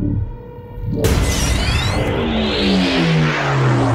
Thank you.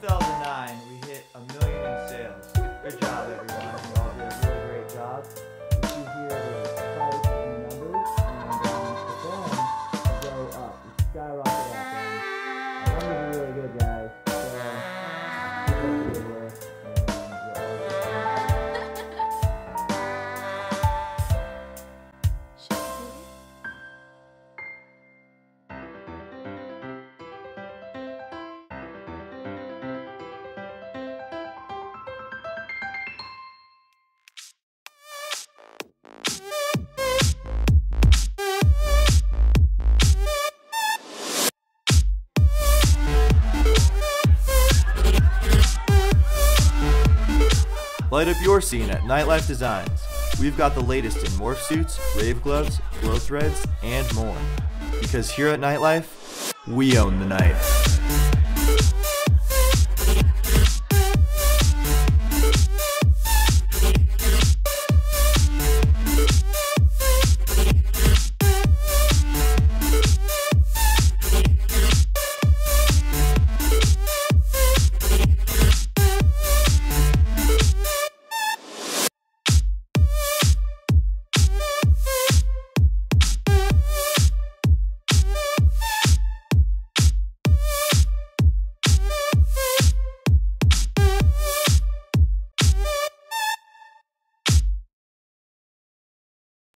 2009, we hit a million in sales. Good job, everyone. Light up your scene at Nitelife Designs. We've got the latest in morphsuits, rave gloves, glow threads, and more. Because here at Nitelife, we own the night.